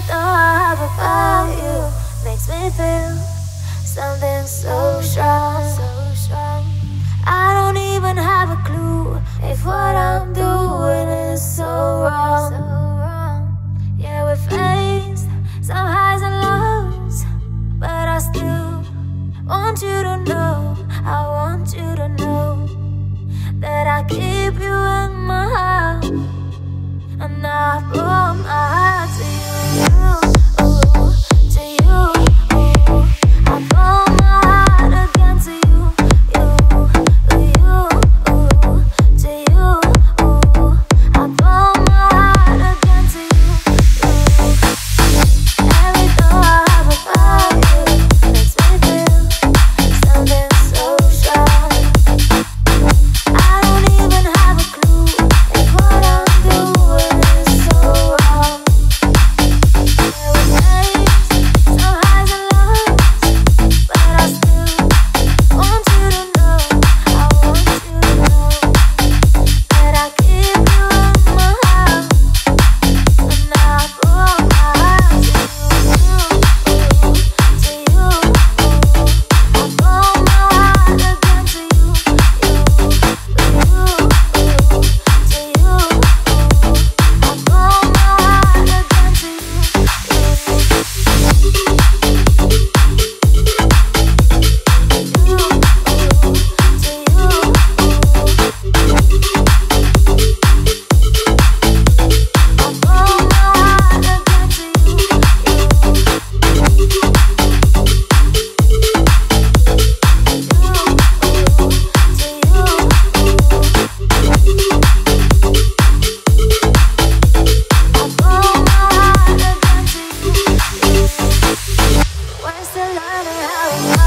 every thought about you makes me feel something so strong, so strong. I don't even have a clue if what I'm doing is so wrong. So wrong. Yeah, we face some highs and lows, but I still want you to know. I want you to know that I keep you in my heart, and I pour my heart to you. funny how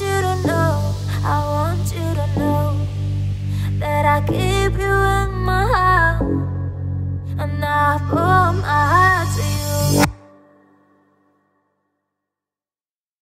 you to know, I want you to know that I keep you in my heart. And I put my